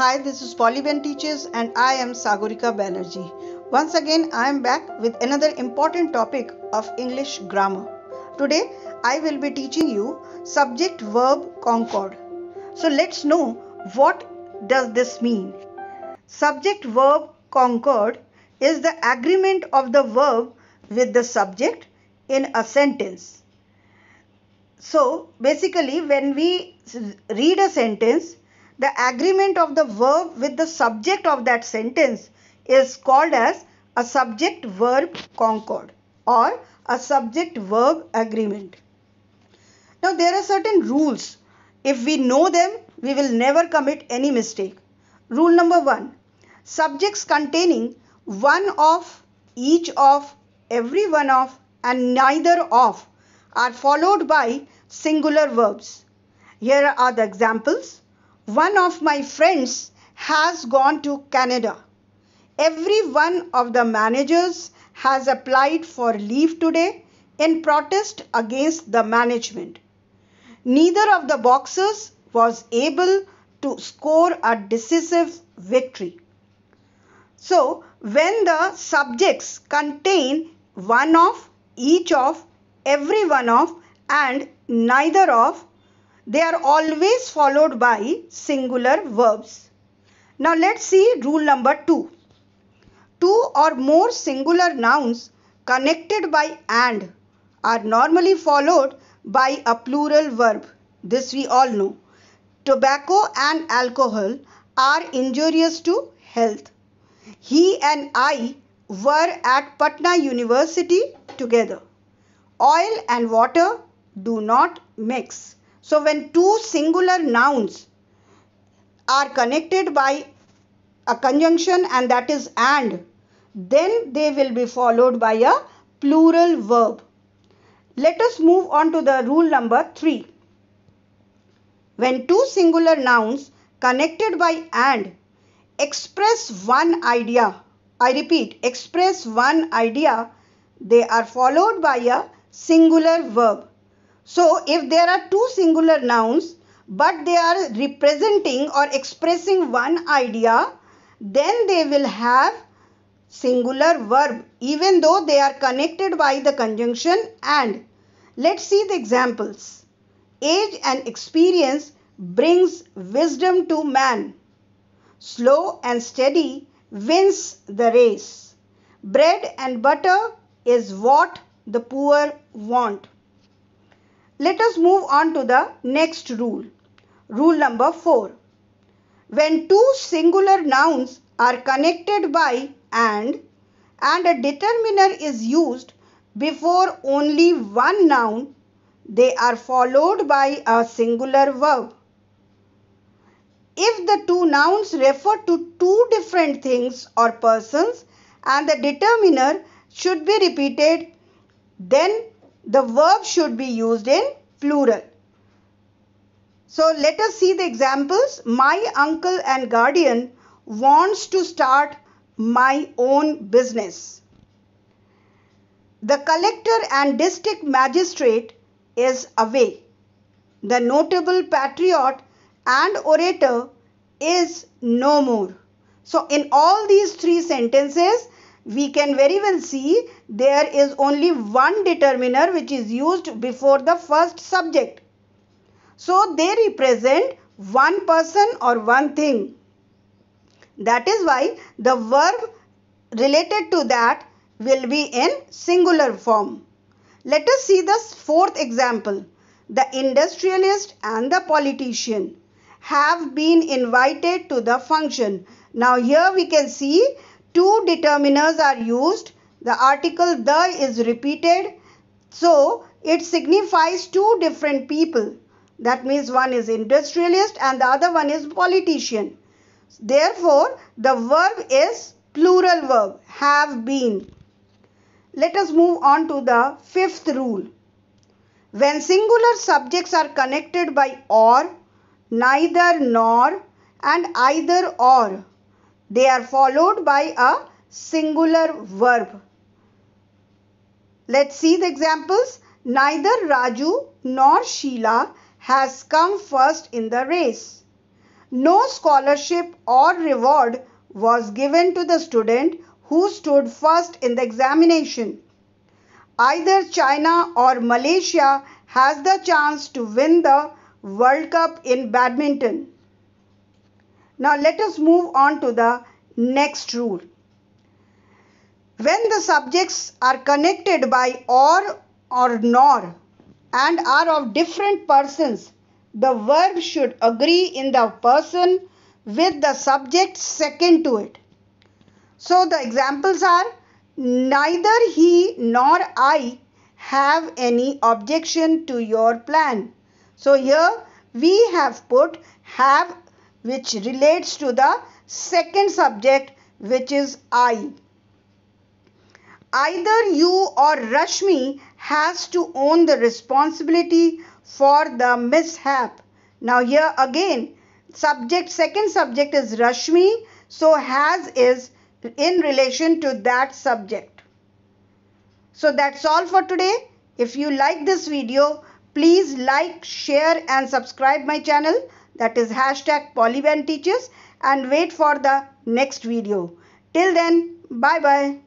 Hi, this is Polyban Teaches and I am Sagorika Banerjee. Once again, I am back with another important topic of English grammar. Today, I will be teaching you subject verb concord. So let's know what does this mean. Subject verb concord is the agreement of the verb with the subject in a sentence. So basically when we read a sentence, the agreement of the verb with the subject of that sentence is called as a subject verb concord or a subject verb agreement. Now there are certain rules. If we know them, we will never commit any mistake. Rule number one subjects containing one of, each of, every one of, and neither of are followed by singular verbs. Here are the examples. One of my friends has gone to Canada. Every one of the managers has applied for leave today in protest against the management. Neither of the boxers was able to score a decisive victory. So, when the subjects contain one of, each of, every one of, and neither of, they are always followed by singular verbs. Now, let's see rule number two. Two or more singular nouns connected by and are normally followed by a plural verb. This we all know. Tobacco and alcohol are injurious to health. He and I were at Patna University together. Oil and water do not mix. So when two singular nouns are connected by a conjunction and that is and then they will be followed by a plural verb. Let us move on to the rule number 3. When two singular nouns connected by and express one idea, I repeat, express one idea, they are followed by a singular verb. So, if there are two singular nouns but they are representing or expressing one idea, then they will have singular verb even though they are connected by the conjunction and. Let's see the examples. Age and experience brings wisdom to man. Slow and steady wins the race. Bread and butter is what the poor want. Let us move on to the next rule. Rule number 4. When two singular nouns are connected by and and a determiner is used before only one noun, they are followed by a singular verb. If the two nouns refer to two different things or persons and the determiner should be repeated, then the verb should be used in plural. So let us see the examples. My uncle and guardian wants to start my own business. The collector and district magistrate is away. The notable patriot and orator is no more. So in all these three sentences, we can very well see there is only one determiner which is used before the first subject. So they represent one person or one thing. That is why the verb related to that will be in singular form. Let us see the fourth example. The industrialist and the politician have been invited to the function. Now here we can see two determiners are used. The article the is repeated. So it signifies two different people. That means one is industrialist and the other one is politician. Therefore, the verb is plural verb have been. Let us move on to the fifth rule. When singular subjects are connected by or, neither nor and either or, they are followed by a singular verb. Let's see the examples. Neither Raju nor Sheila has come first in the race. no scholarship or reward was given to the student who stood first in the examination. Either China or Malaysia has the chance to win the World Cup in badminton. Now let us move on to the next rule. When the subjects are connected by or or nor and are of different persons, the verb should agree in the person with the subject second to it. So the examples are neither he nor I have any objection to your plan. So here we have put have which relates to the second subject which is I. Either you or Rashmi has to own the responsibility for the mishap. Now here again subject second subject is Rashmi so has is in relation to that subject. So that's all for today. If you like this video please like share and subscribe my channel that is hashtag Polyban Teaches and wait for the next video. Till then bye bye.